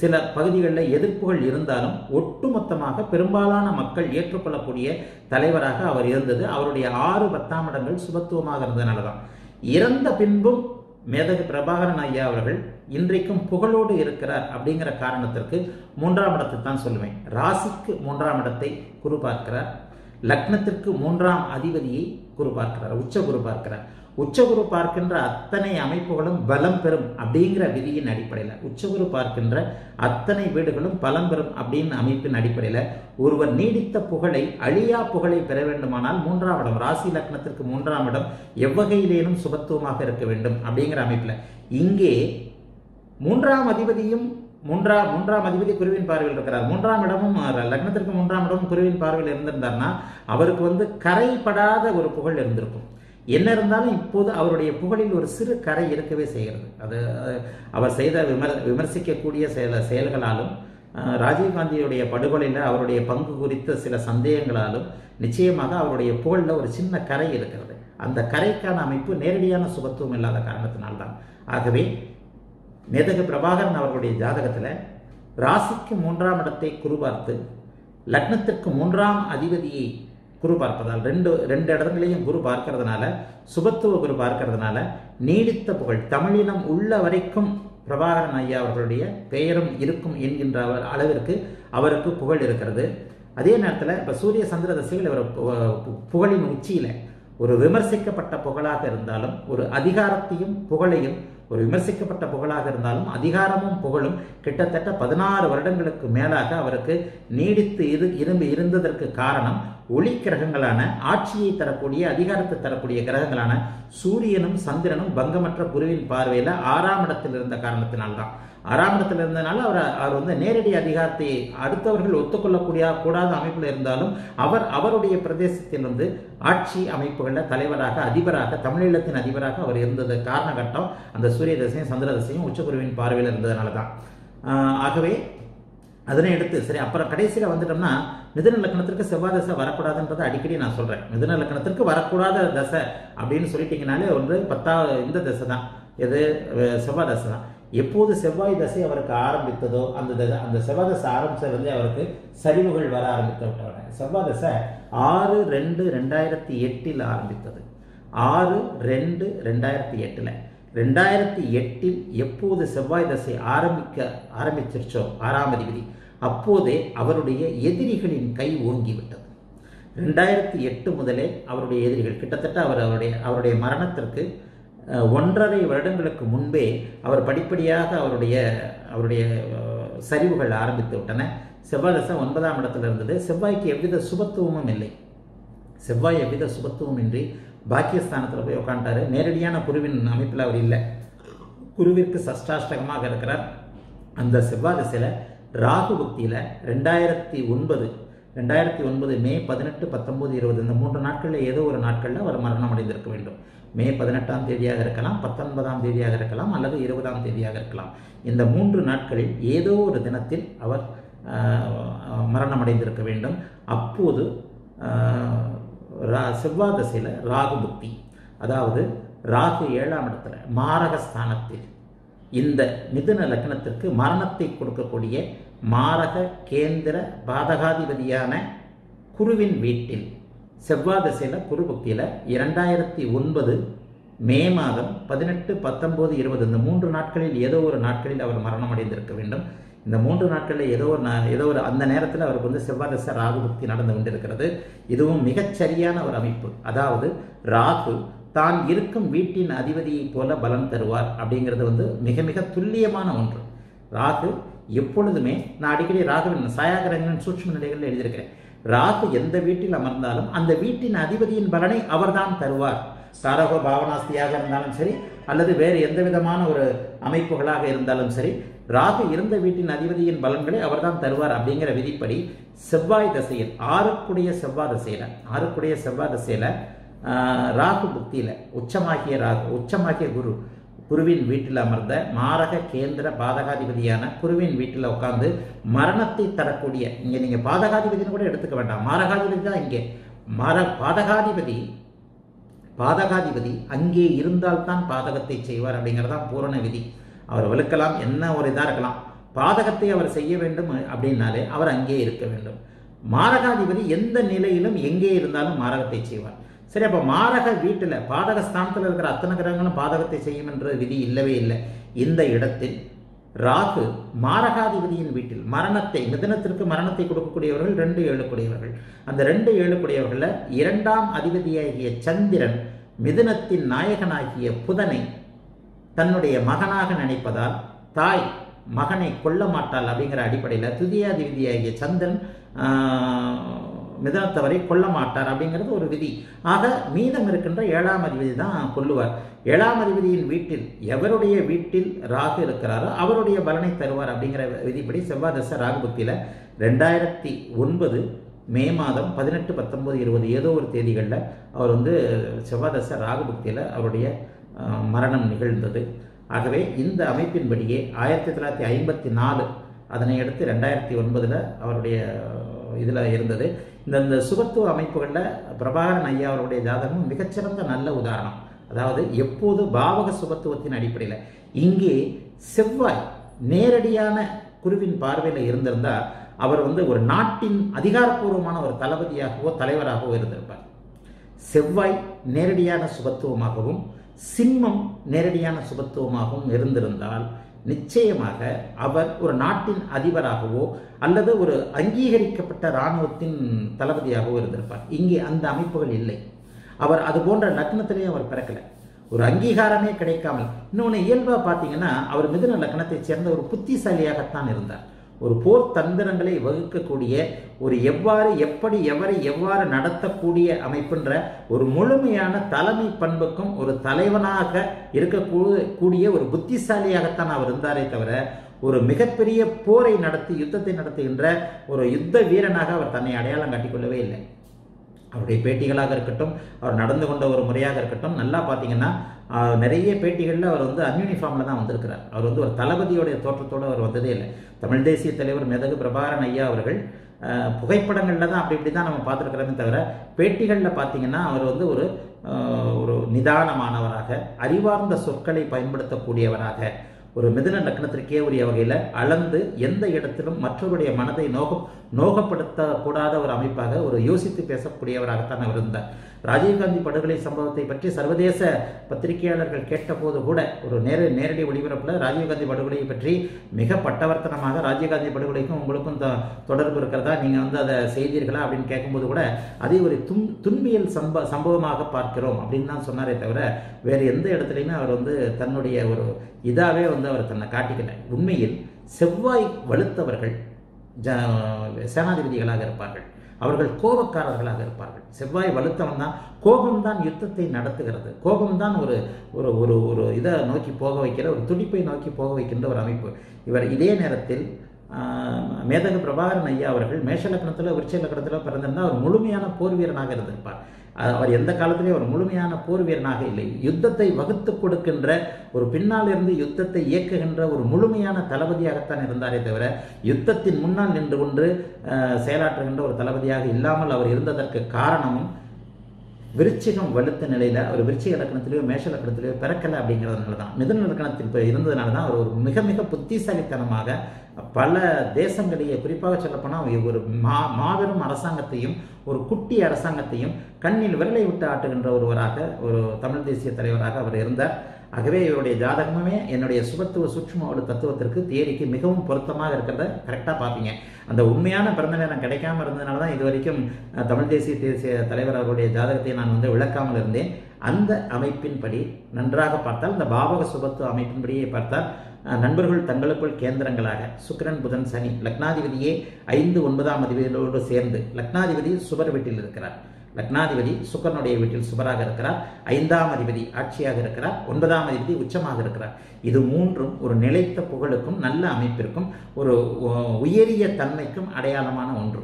சில பகுதிகளில் எதிர்ப்புகள் இருந்தாலும் ஒட்டுமொத்தமாக பெரும்பாலான மக்கள் ஏற்றுக்கொள்ளக்கூடிய தலைவராக அவர் இருந்தது. அவருடைய ஆறு பத்தாம் இடங்கள் சுபத்துவமாக இருந்ததுனால தான் இறந்த பின்பும் மேதகு பிரபாகரன் ஐயா அவர்கள் இன்றைக்கும் புகழோடு இருக்கிறார் அப்படிங்கிற காரணத்திற்கு மூன்றாம் இடத்தை தான் சொல்லுவேன். ராசிக்கு மூன்றாம் இடத்தை குரு பார்க்கிறார். லக்னத்திற்கு மூன்றாம் அதிபதியை குரு பார்க்கிறார். உச்ச குரு பார்க்கிறார். உச்ச குரு பார்க்கின்ற அத்தனை அமைப்புகளும் பலம் பெறும் அப்படிங்கிற விதியின் அடிப்படையில் உச்ச குரு பார்க்கின்ற அத்தனை வீடுகளும் பலம் பெறும் அப்படின்னு அமைப்பின் அடிப்படையில் ஒருவர் நீடித்த புகழை அழியா புகழை பெற வேண்டுமானால் மூன்றாம் இடம் ராசி லக்னத்திற்கு மூன்றாம் இடம் எவ்வகையிலேனும் சுபத்துவமாக இருக்க வேண்டும் அப்படிங்கிற அமைப்பில். இங்கே மூன்றாம் அதிபதியும் மூன்றாம் மூன்றாம் அதிபதி குருவின் பார்வையில் இருக்கிறார். மூன்றாம் இடமும் லக்னத்திற்கு மூன்றாம் இடமும் குருவின் பார்வையில் இருந்திருந்தார்னா அவருக்கு வந்து கரைப்படாத ஒரு புகழ் இருந்திருக்கும். என்ன இருந்தாலும் இப்போது அவருடைய புகழில் ஒரு சிறு கரை இருக்கவே செய்கிறது. அது அவர் செய்த விமர் விமர்சிக்கக்கூடிய செயல செயல்களாலும் ராஜீவ்காந்தியுடைய படுகொலையில் அவருடைய பங்கு குறித்த சில சந்தேகங்களாலும் நிச்சயமாக அவருடைய புகழில் ஒரு சின்ன கரை இருக்கிறது. அந்த கரைக்கான அமைப்பு நேரடியான சுகத்துவம் இல்லாத காரணத்தினால்தான். ஆகவே மேதகு பிரபாகரன் அவர்களுடைய ஜாதகத்தில் ராசிக்கு மூன்றாம் இடத்தை குரு பார்த்து லக்னத்திற்கு மூன்றாம் அதிபதியை குரு பார்ப்பதால் ரெண்டு ரெண்டு இடங்களையும் குரு பார்க்கறதுனால சுபத்துவ குரு பார்க்கறதுனால நீடித்த புகழ். தமிழினம் உள்ள வரைக்கும் பிரபாகரன் ஐயா அவர்களுடைய பெயரும் இருக்கும் என்கின்ற அளவிற்கு அவருக்கு புகழ் இருக்கிறது. அதே நேரத்தில் இப்போ சூரிய சந்திர தசையில் இவர் புகழின் உச்சியில் ஒரு விமர்சிக்கப்பட்ட புகழாக இருந்தாலும் ஒரு அதிகாரத்தையும் புகழையும் ஒரு விமர்சிக்கப்பட்ட புகழாக இருந்தாலும் அதிகாரமும் புகழும் கிட்டத்தட்ட பதினாறு வருடங்களுக்கு மேலாக அவருக்கு நீடித்து இரு இரும்பு இருந்ததற்கு காரணம் ஒளி கிரகங்களான ஆட்சியை தரக்கூடிய அதிகாரத்தை தரக்கூடிய கிரகங்களான சூரியனும் சந்திரனும் பங்கமற்ற குருவின் பார்வையில் ஆறாம் இடத்தில் இருந்த காரணத்தினால்தான். ஆறாம் இடத்தில் இருந்தனால அவர் அவர் வந்து நேரடி அதிகாரத்தை அடுத்தவர்கள் ஒத்துக்கொள்ளக்கூடிய கூடாத அமைப்பில் இருந்தாலும் அவர் அவருடைய பிரதேசத்தில் வந்து ஆட்சி அமைப்புகளில் தலைவராக அதிபராக தமிழீழத்தின் அதிபராக அவர் இருந்தது. காரணகட்டம் அந்த சூரிய தசையும் சந்திர தசையும் உச்சகுருவின் பார்வையில் இருந்ததுனால தான் ஆகவே அதனை எடுத்து சரி அப்புறம் கடைசியில் வந்துட்டோம்னா மிதன லக்கணத்திற்கு செவ்வாய் தசை வரக்கூடாதுன்றதை அடிக்கடி நான் சொல்கிறேன் மிதன லக்கணத்திற்கு வரக்கூடாத தசை அப்படின்னு சொல்லிட்டீங்கனாலே ஒன்று பத்தாவது இந்த தசை தான். எது? செவ்வாய் தசை தான். எப்போது செவ்வாய் தசை அவருக்கு ஆரம்பித்ததோ அந்த தசை அந்த செவ்வாய் தசை வந்து அவருக்கு சரிவுகள் வர ஆரம்பித்து விட்டவன செவ்வாய் தசை ஆறு ரெண்டு ரெண்டாயிரத்தி எட்டில் ஆரம்பித்தது. ஆறு ரெண்டு ரெண்டாயிரத்தி எட்டில். ரெண்டாயிரத்தி எட்டில் எப்போது செவ்வாய் தசை ஆரம்பிக்க ஆரம்பிச்சிருச்சோ? ஆறாம் அதிபதி. அப்போதே அவருடைய எதிரிகளின் கை ஓங்கிவிட்டது. ரெண்டாயிரத்தி எட்டு முதலே அவருடைய எதிரிகள் கிட்டத்தட்ட அவர் அவருடைய அவருடைய மரணத்திற்கு ஒன்றரை வருடங்களுக்கு முன்பே அவர் படிப்படியாக அவருடைய அவருடைய சரிவுகள் ஆரம்பித்து விட்டன. செவ்வாய் தசம் ஒன்பதாம் இடத்துல இருந்தது. செவ்வாய்க்கு எவ்வித சுபத்துவமும் இல்லை. செவ்வாய் எவ்வித சுபத்துவம் இன்றி பாக்கியஸ்தானத்தில் போய் உட்காண்டாரு நேரடியான குருவின் அமைப்பில் அவர் இல்லை. குருவிற்கு சஷ்டாஷ்டகமாக இருக்கிறார். அந்த செவ்வாய் திசையில் ராகு பக்தியில் ரெண்டாயிரத்தி ஒன்பது ரெண்டாயிரத்தி ஒன்பது மே பதினெட்டு பத்தொம்போது இருபது இந்த மூன்று நாட்களில் ஏதோ ஒரு நாட்களில் அவர் மரணம் அடைந்திருக்க வேண்டும். மே பதினெட்டாம் தேதியாக இருக்கலாம் பத்தொன்பதாம் தேதியாக இருக்கலாம் அல்லது இருபதாம் தேதியாக இருக்கலாம். இந்த மூன்று நாட்களில் ஏதோ ஒரு தினத்தில் அவர் மரணம் அடைந்திருக்க வேண்டும். அப்போது ரா செவ்வாய் தசையில் ராகு புக்தி அதாவது ராகு ஏழாம் இடத்துல மாரக ஸ்தானத்தில் இந்த மிதுன லக்னத்திற்கு மரணத்தை கொடுக்கக்கூடிய மாரக கேந்திர பாதகாதிபதியான குருவின் வீட்டில் செவ்வாதசையில் குருபக்தியில் குரு இரண்டாயிரத்தி ஒன்பது மே மாதம் பதினெட்டு பத்தொம்போது இருபது இந்த மூன்று நாட்களில் ஏதோ ஒரு நாட்களில் அவர் மரணம் அடைந்திருக்க வேண்டும். இந்த மூன்று நாட்களில் ஏதோ ஒரு ஏதோ ஒரு அந்த நேரத்தில் அவருக்கு வந்து செவ்வாதச ராகு பக்தி நடந்து கொண்டிருக்கிறது. இதுவும் மிகச்சரியான ஒரு அமைப்பு. அதாவது ராகு தான் இருக்கும் வீட்டின் அதிபதியைப் போல பலம் தருவார் அப்படிங்கிறது வந்து மிக மிக துல்லியமான ஒன்று. ராகு எப்பொழுதுமே நான் அடிக்கடி ராகுவின் சாயாகிரகங்களின் சூட்சம நிலைகளில் எழுதியிருக்கிறேன். ராகு எந்த வீட்டில் அமர்ந்தாலும் அந்த வீட்டின் அதிபதியின் பலனை அவர்தான் தருவார். சாரகோ பாவனாஸ்தியாக இருந்தாலும் சரி அல்லது வேறு எந்த விதமான ஒரு அமைப்புகளாக இருந்தாலும் சரி ராகு இருந்த வீட்டின் அதிபதியின் பலன்களை அவர்தான் தருவார் அப்படிங்கிற விதிப்படி செவ்வாய் தசையில் ஆறுக்குடைய செவ்வாய் தசையில் ஆறுக்குடைய செவ்வாய் தசையில் ராகு புக்தியில் உச்சமாகிய ராகு உச்சமாகிய குரு குருவின் வீட்டில் அமர்ந்த மாரக கேந்திர பாதகாதிபதியான குருவின் வீட்டில் உட்காந்து மரணத்தை தரக்கூடிய இங்கே நீங்கள் பாதகாதிபதினு கூட எடுத்துக்க வேண்டாம். மாரகாதிபதி தான் இங்கே. மர பாதகாதிபதி பாதகாதிபதி அங்கே இருந்தால்தான் பாதகத்தை செய்வார் அப்படிங்கிறதான் பூரண விதி. அவர் வலுக்கலாம் என்ன ஒரு இதாக இருக்கலாம். பாதகத்தை அவர் செய்ய வேண்டும் அப்படின்னாலே அவர் அங்கே இருக்க வேண்டும். மாரகாதிபதி எந்த நிலையிலும் எங்கே இருந்தாலும் மாரகத்தை செய்வார். சரி அப்போ மாரக வீட்டில் பாதக ஸ்தானத்தில் இருக்கிற அத்தனை கிரகங்களும் பாதகத்தை செய்யும் என்ற விதி இல்லவே இல்லை. இந்த இடத்தில் ராகு மாரகாதிபதியின் வீட்டில் மரணத்தை மிதனத்திற்கு மரணத்தை கொடுக்கக்கூடியவர்கள் ரெண்டு ஏழுக்குடையவர்கள். அந்த ரெண்டு ஏழுக்குடையவர்களில் இரண்டாம் அதிபதியாகிய சந்திரன் மிதுனத்தின் நாயகனாகிய புதனை தன்னுடைய மகனாக நினைப்பதால் தாய் மகனை கொல்ல மாட்டாள் அப்படிங்கிற அடிப்படையில் துதியாதிபதியாகிய சந்திரன் மிதனத்தவரை கொல்ல மாட்டார் அப்படிங்கிறது ஒரு விதி. ஆக மீதம் இருக்கின்ற ஏழாம் அதிபதி தான் கொல்லுவார். ஏழாம் அதிபதியின் வீட்டில் எவருடைய வீட்டில் ராகு இருக்கிறாரோ அவருடைய பலனை தருவார் அப்படிங்கிற விதிப்படி செவ்வாய் தசை ராகு புத்தியில் ரெண்டாயிரத்தி ஒன்பது மே மாதம் பதினெட்டு பத்தொம்போது இருபது ஏதோ ஒரு தேதிகளில் அவர் வந்து செவ்வாய் தசை ராகு அவருடைய மரணம் நிகழ்ந்தது. ஆகவே இந்த அமைப்பின்படியே ஆயிரத்தி தொள்ளாயிரத்தி ஐம்பத்தி நாலு அதனை அடுத்து ரெண்டாயிரத்தி ஒன்பதில் அவருடைய இதில் இருந்தது. இந்த இந்த சுபத்துவ அமைப்புகளில் பிரபாகரன் ஐயா அவருடைய ஜாதகம் மிகச்சிறந்த நல்ல உதாரணம். அதாவது எப்போது பாவக சுபத்துவத்தின் அடிப்படையில் இங்கே செவ்வாய் நேரடியான குருவின் பார்வையில் இருந்திருந்தால் அவர் வந்து ஒரு நாட்டின் அதிகாரப்பூர்வமான ஒரு தளபதியாகவோ தலைவராகவோ இருந்திருப்பார். செவ்வாய் நேரடியான சுபத்துவமாகவும் சிம்மம் நேரடியான சுபத்துவமாகவும் இருந்திருந்தால் நிச்சயமாக அவர் ஒரு நாட்டின் அதிபராகவோ அல்லது ஒரு அங்கீகரிக்கப்பட்ட இராணுவத்தின் தளபதியாகவோ இருந்திருப்பார். இங்கே அந்த அமைப்புகள் இல்லை. அவர் அது போன்ற லக்னத்திலேயே அவர் பிறக்கலை. ஒரு அங்கீகாரமே கிடைக்காமல் இன்னொன்று இயல்பாக பார்த்தீங்கன்னா அவர் மிதுன லக்னத்தை சேர்ந்த ஒரு புத்திசாலியாகத்தான் இருந்தார். ஒரு போர் தந்திரங்களை வகுக்கக்கூடிய ஒரு எவ்வாறு எப்படி எவரை எவ்வாறு நடத்தக்கூடிய அமைப்புன்ற ஒரு முழுமையான தலைமை பண்புக்கும் ஒரு தலைவனாக இருக்கக்கூடிய ஒரு புத்திசாலியாகத்தான் அவர் இருந்தாரே தவிர ஒரு மிகப்பெரிய போரை நடத்தி யுத்தத்தை நடத்துகின்ற ஒரு யுத்த வீரனாக அவர் தன்னை அடையாளம் காட்டிக்கொள்ளவே இல்லை. அவருடைய பேட்டிகளாக இருக்கட்டும் அவர் நடந்து கொண்ட ஒரு முறையாக இருக்கட்டும் நல்லா பார்த்தீங்கன்னா நிறைய பேட்டிகளில் அவர் வந்து அன்யூனிஃபார்மில் தான் வந்திருக்கிறார். அவர் வந்து ஒரு தளபதியோடைய தோற்றத்தோடு அவர் வந்ததே இல்லை. தமிழ் தேசிய தலைவர் மெதகு பிரபாகரன் ஐயா அவர்கள் புகைப்படங்களில் தான் அப்படி இப்படி தான் நம்ம பார்த்துருக்கிறோமே தவிர பேட்டிகளில் பார்த்தீங்கன்னா அவர் வந்து ஒரு ஒரு நிதானமானவராக அறிவார்ந்த சொற்களை பயன்படுத்தக்கூடியவராக ஒரு மிதுன லக்னத்திற்கே உரிய வகையில் அளந்து எந்த இடத்திலும் மற்றவருடைய மனதை நோகம் நோகப்படுத்தக்கூடாத ஒரு அமைப்பாக ஒரு யோசித்து பேசக்கூடியவராகத்தான் அவர் இருந்தார். ராஜீவ்காந்தி படுகொலை சம்பவத்தை பற்றி சர்வதேச பத்திரிகையாளர்கள் கேட்டபோது கூட ஒரு நேர நேரடி ஒளிபரப்பில் ராஜீவ்காந்தி படுகொலையை பற்றி மிக பட்டவர்த்தனமாக ராஜீவ்காந்தி படுகொலைக்கும் உங்களுக்கும் தொடர்பு இருக்கிறதா? நீங்கள் வந்து அதை செய்தீர்களா? அப்படின்னு கேட்கும்போது கூட அதை ஒரு துன் துன்மியல் சம்ப சம்பவமாக பார்க்கிறோம் அப்படின்னு தான் சொன்னாரே தவிர வேறு எந்த இடத்துலையுமே அவர் வந்து தன்னுடைய ஒரு இதாகவே வந்து அவர் தன்னை காட்டிக்கல உண்மையில் செவ்வாய் வலுத்தவர்கள் ஜ சேனாதிபதிகளாக இருப்பார்கள். அவர்கள் கோபக்காரர்களாக இருப்பார்கள். செவ்வாய் வலுத்தவன் தான். கோபம்தான் யுத்தத்தை நடத்துகிறது. கோபம்தான் ஒரு ஒரு ஒரு ஒரு இதை நோக்கி போக வைக்கிற ஒரு துடிப்பை நோக்கி போக வைக்கின்ற ஒரு அமைப்பு. இவர் இதே நேரத்தில் மேதகு பிரபாகரன் ஐயா அவர்கள் மேஷ லக்கணத்தில் விருட்ச லக்கணத்தில் பிறந்திருந்தால் அவர் முழுமையான போர் வீரனாக இருந்திருப்பார். அவர் எந்த காலத்திலேயும் ஒரு முழுமையான போர் வீரனாக இல்லை. யுத்தத்தை வகுத்து கொடுக்கின்ற ஒரு பின்னால் இருந்து யுத்தத்தை இயக்குகின்ற ஒரு முழுமையான தளபதியாகத்தான் இருந்தாரே தவிர யுத்தத்தின் முன்னால் நின்று கொண்டு செயலாற்றுகின்ற ஒரு தளபதியாக இல்லாமல் அவர் இருந்ததற்கு காரணமும் விருச்சிகம் வலுத்த நிலையில் அவர் விருச்சிக லக்கணத்திலேயோ மேஷ லக்கணத்திலேயோ பிறக்கலை அப்படிங்கிறதுனால தான். மிதுன லக்கணத்தில் இப்போ இருந்ததுனால தான் அவர் ஒரு மிக மிக புத்திசாலித்தனமாக பல தேசங்களையே குறிப்பாக சொல்லப்போனால் ஒரு மா மாபெரும் அரசாங்கத்தையும் ஒரு குட்டி அரசாங்கத்தையும் கண்ணில் விரலை விட்டு ஆட்டுகின்ற ஒருவராக ஒரு தமிழ் தேசிய தலைவராக அவர் இருந்தார். ஆகவே இவருடைய ஜாதகமுமே என்னுடைய சுபத்துவ சூட்சுமோட தத்துவத்திற்கு தியரிக்கு மிகவும் பொருத்தமாக இருக்கிறத கரெக்டாக பார்ப்பீங்க. அந்த உண்மையான பிறந்த நேரம் கிடைக்காம இருந்ததுனால தான் இது வரைக்கும் தமிழ் தேசிய தேசிய தலைவர் அவருடைய ஜாதகத்தை நான் வந்து விளக்காமல் இருந்தேன். அந்த அமைப்பின்படி நன்றாக பார்த்தால் இந்த பாவக சுபத்துவ அமைப்பின்படியே பார்த்தால் நண்பர்கள் தங்களுக்குள் கேந்திரங்களாக சுக்கிரன் புதன் சனி லக்னாதிபதியே ஐந்து ஒன்பதாம் அதிபதியோடு சேர்ந்து லக்னாதிபதி சுபர் வீட்டில் இருக்கிறார். லக்னாதிபதி சுக்கரனுடைய வீட்டில் சுபராக இருக்கிறார். ஐந்தாம் அதிபதி ஆட்சியாக இருக்கிறார். ஒன்பதாம் அதிபதி உச்சமாக இருக்கிறார். இது மூன்றும் ஒரு நிலைத்த புகழுக்கும் நல்ல அமைப்பிற்கும் ஒரு உயரிய தன்மைக்கும் அடையாளமான ஒன்று.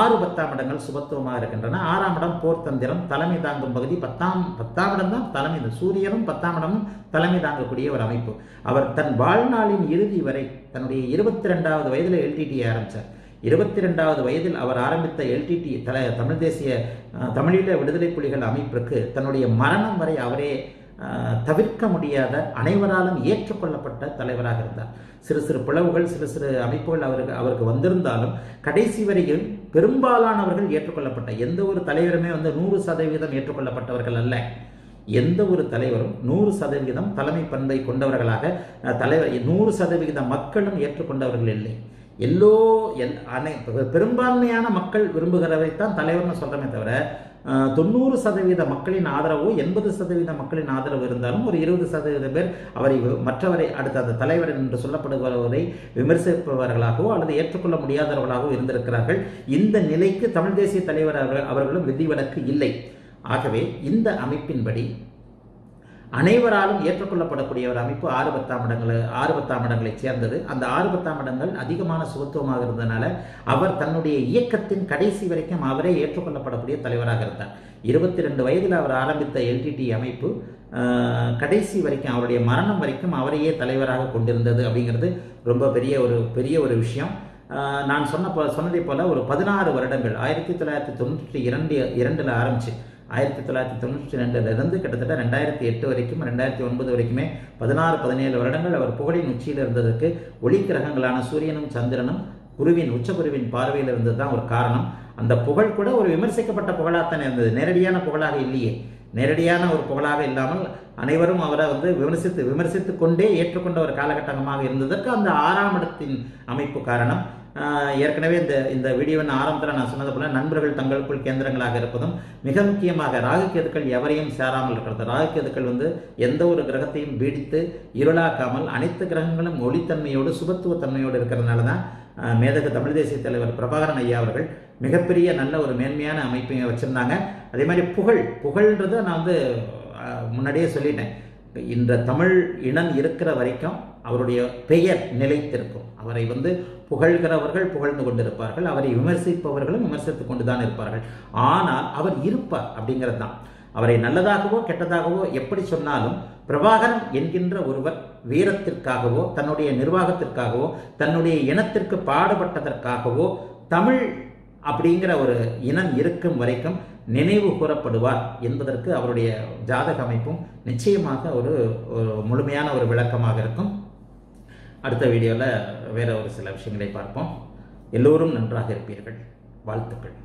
ஆறு பத்தாம் இடங்கள் சுபத்துவமாக இருக்கின்றன. ஆறாம் இடம் போர் தந்திரம் தலைமை தாங்கும் பகுதி பத்தாம் பத்தாம் இடம் தான் தலைமை சூரியனும் பத்தாம் இடமும் தலைமை தாங்கக்கூடிய ஒரு அமைப்பு. அவர் தன் வாழ்நாளின் இறுதி வரை தன்னுடைய இருபத்தி ரெண்டாவது வயதில் எல்டிடி ஆரம்பித்தார் இருபத்தி ரெண்டாவது வயதில் அவர் ஆரம்பித்த எல்டிடி தல தமிழ் தேசிய தமிழீழ விடுதலை புலிகள் அமைப்பிற்கு தன்னுடைய மரணம் வரை அவரே தவிர்க்க முடியாத அனைவராலும் ஏற்றுக்கொள்ளப்பட்ட தலைவராக இருந்தார். சிறு சிறு பிளவுகள் சிறு சிறு அமைப்புகள் அவருக்கு அவருக்கு வந்திருந்தாலும் கடைசி வரையில் பெரும்பாலானவர்கள் ஏற்றுக்கொள்ளப்பட்ட எந்த ஒரு தலைவருமே வந்து நூறு சதவீதம் ஏற்றுக்கொள்ளப்பட்டவர்கள் அல்ல. எந்த ஒரு தலைவரும் நூறு சதவிகிதம் தலைமை பண்பை கொண்டவர்களாக தலைவர் நூறு சதவிகித மக்களும் ஏற்றுக்கொண்டவர்கள் இல்லை. எல்லோ எல் அனை பெரும்பான்மையான மக்கள் விரும்புகிறதைத்தான் தலைவர்னு சொல்கிறமே தவிர தொண்ணூறு சதவீத மக்களின் ஆதரவோ எண்பது சதவீத மக்களின் ஆதரவு இருந்தாலும் ஒரு இருபது சதவீத பேர் அவரை மற்றவரை அடுத்த அந்த தலைவர் என்று சொல்லப்படுபவரை விமர்சிப்பவர்களாகவோ அல்லது ஏற்றுக்கொள்ள முடியாதவர்களாகவோ இருந்திருக்கிறார்கள். இந்த நிலைக்கு தமிழ் தேசிய தலைவர் அவர்கள் அவர்களும் விதிவிலக்கு இல்லை. ஆகவே இந்த அமைப்பின்படி அனைவராலும் ஏற்றுக்கொள்ளப்படக்கூடிய ஒரு அமைப்பு ஆறு பத்தாம் இடங்களை ஆறு பத்தாம் இடங்களைச் சேர்ந்தது. அந்த ஆறு பத்தாம் இடங்கள் அதிகமான சுகத்துவமாக இருந்ததுனால அவர் தன்னுடைய இயக்கத்தின் கடைசி வரைக்கும் அவரே ஏற்றுக்கொள்ளப்படக்கூடிய தலைவராக இருந்தார். இருபத்தி ரெண்டு வயதில் அவர் ஆரம்பித்த எல்டிடி அமைப்பு கடைசி வரைக்கும் அவருடைய மரணம் வரைக்கும் அவரையே தலைவராக கொண்டிருந்தது அப்படிங்கிறது ரொம்ப பெரிய ஒரு பெரிய ஒரு விஷயம். நான் சொன்ன சொன்னதை போல ஒரு பதினாறு வருடங்கள் ஆயிரத்தி தொள்ளாயிரத்தி தொண்ணூற்றி இரண்டு இரண்டில் ஆரம்பிச்சு. ஆயிரத்தி தொள்ளாயிரத்தி தொண்ணூற்றி ரெண்டுலேருந்து கிட்டத்தட்ட ரெண்டாயிரத்தி எட்டு வரைக்கும் ரெண்டாயிரத்தி ஒன்பது வரைக்குமே பதினாறு பதினேழு வருடங்கள் அவர் புகழின் உச்சியில் இருந்ததற்கு ஒளி கிரகங்களான சூரியனும் சந்திரனும் குருவின் உச்சகுருவின் பார்வையில் இருந்தது தான் ஒரு காரணம். அந்த புகழ் கூட ஒரு விமர்சிக்கப்பட்ட புகழாகத்தானே இருந்தது. நேரடியான புகழாக இல்லையே. நேரடியான ஒரு புகழாக இல்லாமல் அனைவரும் அவரை வந்து விமர்சித்து விமர்சித்து கொண்டே ஏற்றுக்கொண்ட ஒரு காலகட்டமாக இருந்ததற்கு அந்த ஆறாம் இடத்தின் அமைப்பு காரணம். ஏற்கனவே இந்த இந்த வீடியோவின் ஆரம்பத்தில் நான் சொன்னது போல நண்பர்கள் தங்களுக்குள் கேந்திரங்களாக இருப்பதும் மிக முக்கியமாக ராகுகேதுக்கள் எவரையும் சேராமல் இருக்கிறது. ராகுகேதுக்கள் வந்து எந்த ஒரு கிரகத்தையும் பீடித்து இருளாக்காமல் அனைத்து கிரகங்களும் ஒளித்தன்மையோடு சுபத்துவத்தன்மையோடு இருக்கிறதுனால தான் மேதகு தமிழ் தேசிய தலைவர் பிரபாகரன் ஐயா அவர்கள் மிகப்பெரிய நல்ல ஒரு மேன்மையான அமைப்பை வச்சுருந்தாங்க. அதே மாதிரி புகழ் புகழ்ன்றதை நான் வந்து முன்னாடியே சொல்லிட்டேன். இந்த தமிழ் இனம் இருக்கிற வரைக்கும் அவருடைய பெயர் நிலைத்திருக்கும். அவரை வந்து புகழ்கிறவர்கள் புகழ்ந்து கொண்டிருப்பார்கள். அவரை விமர்சிப்பவர்களும் விமர்சித்துக் கொண்டுதான் இருப்பார்கள். ஆனால் அவர் இருப்பார் அப்படிங்கிறது தான். அவரை நல்லதாகவோ கெட்டதாகவோ எப்படி சொன்னாலும் பிரபாகரன் என்கின்ற ஒருவர் வீரத்திற்காகவோ தன்னுடைய நிர்வாகத்திற்காகவோ தன்னுடைய இனத்திற்கு பாடுபட்டதற்காகவோ தமிழ் அப்படிங்கிற ஒரு இனம் இருக்கும் வரைக்கும் நினைவு கூறப்படுவார் என்பதற்கு அவருடைய ஜாதக அமைப்பும் நிச்சயமாக ஒரு ஒரு முழுமையான ஒரு விளக்கமாக இருக்கும். அடுத்த வீடியோவில் வேறு ஒரு சில விஷயங்களை பார்ப்போம். எல்லோரும் நன்றாக இருப்பீர்கள். வாழ்த்துக்கள்.